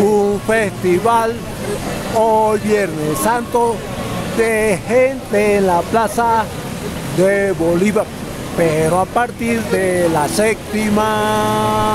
un festival hoy Viernes Santo de gente en la plaza de Bolívar, pero a partir de la séptima.